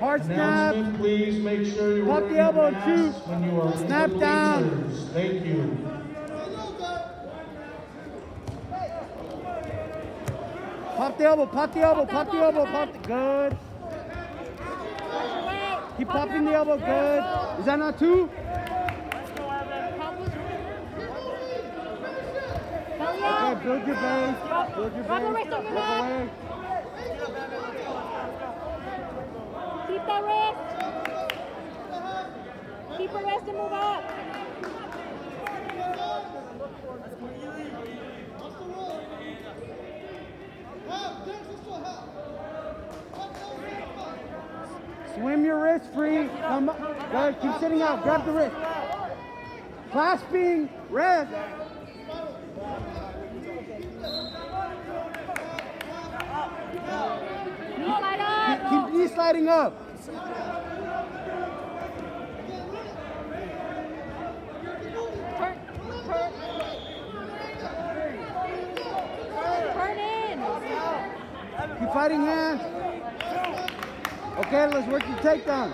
Hard snap. Please make sure you're Pop the elbow your and shoot. when you are Snap down. bleachers. Thank you. Pop the elbow, pop the elbow, pop the elbow, pop the, good. Keep popping the elbow, good. Is that not two? Okay, build your base. Build your the base. wrist on your Look away. Keep the wrist. Keep the wrist and move up. Swim your wrist free. Come up. Keep sitting out. Grab the wrist. Clasping. Rest. Keep knee sliding up. Turn, turn. Turn in. Keep fighting hands. Okay, let's work your takedown.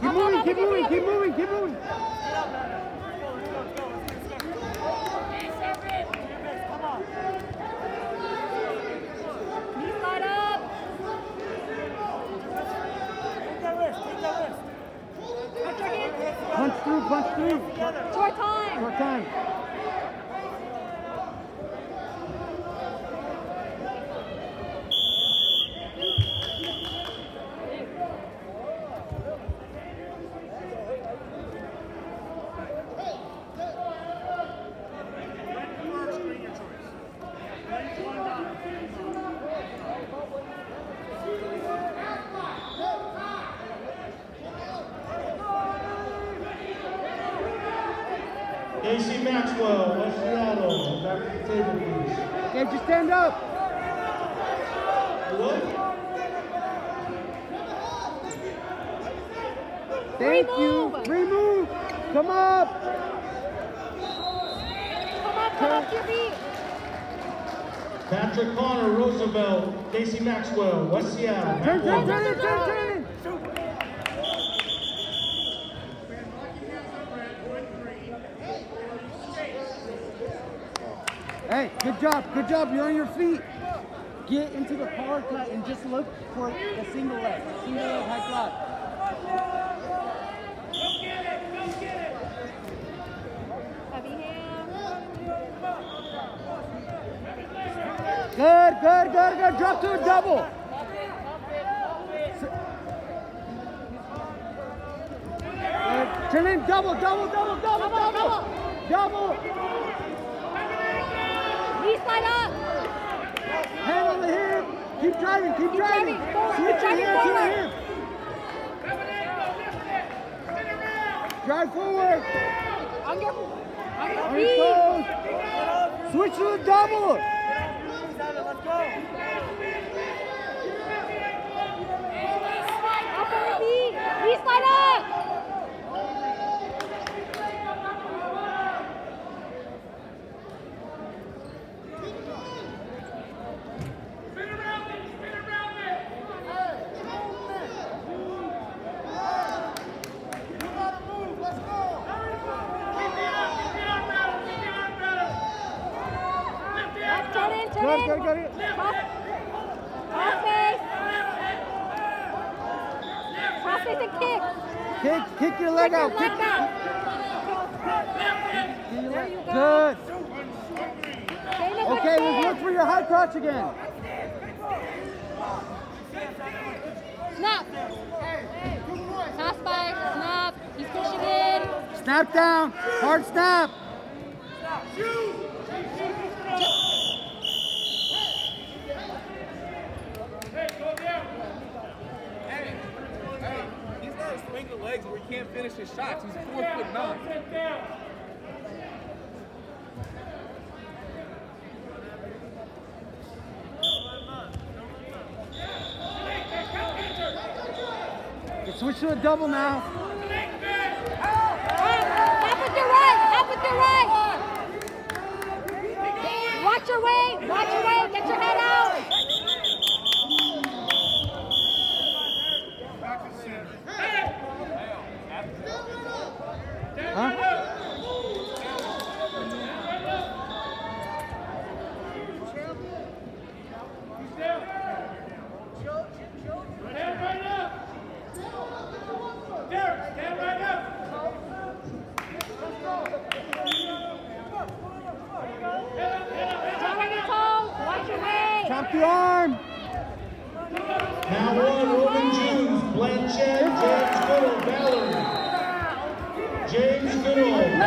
Keep moving, keep moving, keep moving, keep moving. Knee slide up. Put your hands. Punch through, punch through. Short time. Short time. Casey Maxwell, West Seattle, back to the table, please. Okay, just stand up. What? Thank Free you. move. Free move. Come up. Come up, come up your feet. Patrick Connor, Roosevelt, Casey Maxwell, West Seattle. Turn, turn, Back turn, one. turn, turn. it. Hey, good job, good job. You're on your feet. Get into the power cut and just look for the single leg. Single leg high hand. Good, good, good, good. Drop to a double. Turn in double, double, double, double, double. Double. Knee slide up. Hand on the hip. Keep driving, keep, Keep driving. driving forward, Switch keep your hand to the hip. Drive forward. On your, on your feet. toes. Switch to the double. Let's go. Up on your feet. Knee slide. Up, turn in, turn Good, good, good. Cross face. Cross face and kick. Kick, kick your leg Kick out. your Kick, out. kick your leg- you. Good. Stay in a good Okay, let's look for your high crotch again. Snap. Pass by. Snap. He's pushing in. Snap down. Hard snap. He's legs where he can't finish his shots. He's four foot nine. Switch to a double now. Huh?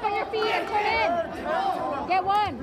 up on your feet and turn in. Get one.